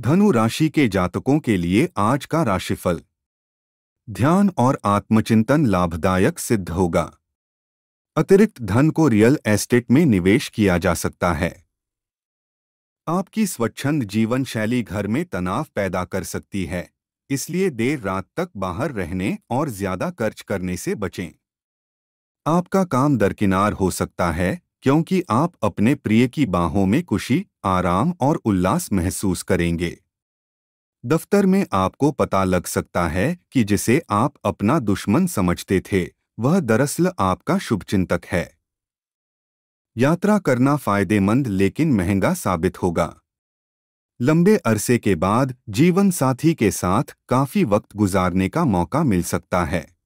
धनु राशि के जातकों के लिए आज का राशिफल। ध्यान और आत्मचिंतन लाभदायक सिद्ध होगा। अतिरिक्त धन को रियल एस्टेट में निवेश किया जा सकता है। आपकी स्वच्छंद जीवन शैली घर में तनाव पैदा कर सकती है, इसलिए देर रात तक बाहर रहने और ज़्यादा खर्च करने से बचें। आपका काम दरकिनार हो सकता है, क्योंकि आप अपने प्रिय की बाहों में खुशी आराम और उल्लास महसूस करेंगे। दफ्तर में आपको पता लग सकता है कि जिसे आप अपना दुश्मन समझते थे, वह दरअसल आपका शुभचिंतक है। यात्रा करना फ़ायदेमंद लेकिन महँगा साबित होगा। लंबे अरसे के बाद जीवन साथी के साथ काफ़ी वक्त गुजारने का मौका मिल सकता है।